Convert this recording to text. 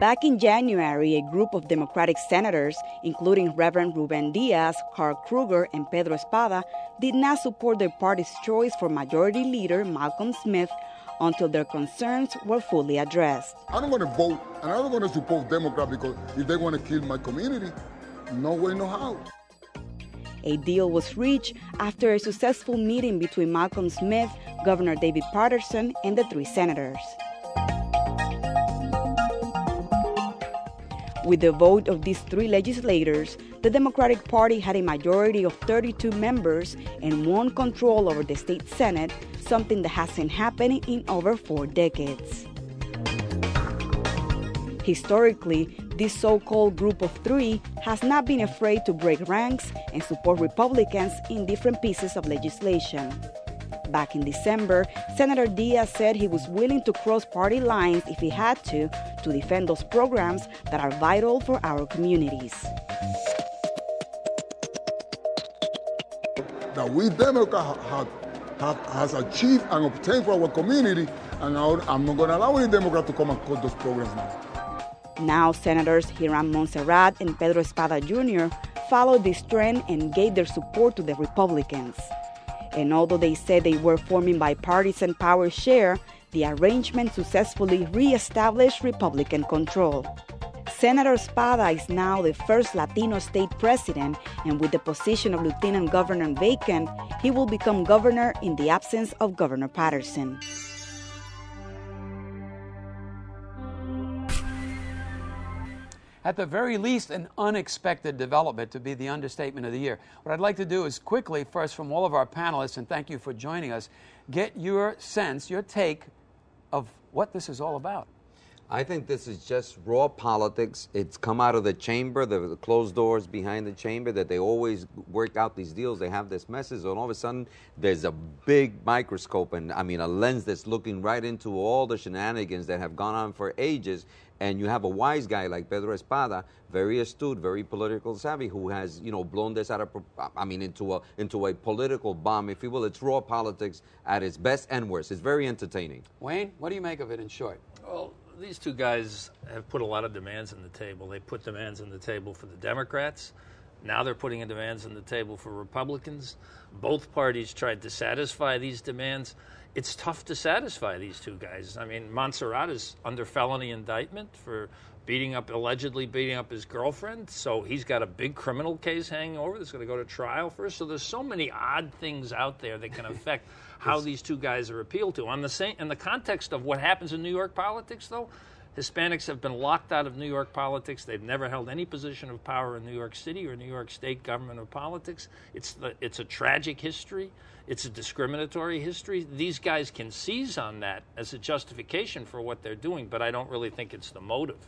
Back in January, a group of Democratic senators, including Reverend Ruben Diaz, Carl Kruger, and Pedro Espada, did not support their party's choice for Majority Leader Malcolm Smith until their concerns were fully addressed. I'm not going to vote and I'm not going to support Democrat because if they want to kill my community, no way, no how. A deal was reached after a successful meeting between Malcolm Smith, Governor David Paterson, and the three senators. With the vote of these three legislators, the Democratic Party had a majority of 32 members and won control over the state Senate, something that hasn't happened in over four decades. Historically, this so called group of three has not been afraid to break ranks and support Republicans in different pieces of legislation. Back in December, Senator Diaz said he was willing to cross party lines if he had to to defend those programs that are vital for our communities. That we Democrats have, have, has achieved and obtained for our community, and I'm not going to allow any Democrat to come and cut those programs now. Now, Senators Hiram Monserrate and Pedro Espada Jr. followed this trend and gave their support to the Republicans. And although they said they were forming bipartisan power share, the arrangement successfully re-established Republican control. Senator Espada is now the first Latino state president, and with the position of lieutenant governor vacant, he will become governor in the absence of Governor Paterson. At the very least, an unexpected development to be the understatement of the year. What I'd like to do is quickly, first, from all of our panelists, and thank you for joining us, get your sense, your take of what this is all about. I think this is just raw politics. It's come out of the chamber, the, the, closed doors behind the chamber, that they always work out these deals. They have this message, and all of a sudden, there's a big microscope and, I mean, a lens that's looking right into all the shenanigans that have gone on for ages and you have a wise guy like Pedro Espada, very astute, very political savvy, who has you know blown this out of I mean into a into a political bomb, if you will. It's raw politics at its best and worst. It's very entertaining. Wayne, what do you make of it in short? Well, these two guys have put a lot of demands on the table. They put demands on the table for the Democrats. Now they're putting demands on the table for Republicans. Both parties tried to satisfy these demands it's tough to satisfy these two guys. I mean, Monserrate is under felony indictment for beating up, allegedly beating up his girlfriend. So he's got a big criminal case hanging over that's going to go to trial first. So there's so many odd things out there that can affect how these two guys are appealed to. On the same, in the context of what happens in New York politics, though, Hispanics have been locked out of New York politics. They've never held any position of power in New York City or New York State government or politics. It's the, it's a tragic history. It's a discriminatory history. These guys can seize on that as a justification for what they're doing, but I don't really think it's the motive.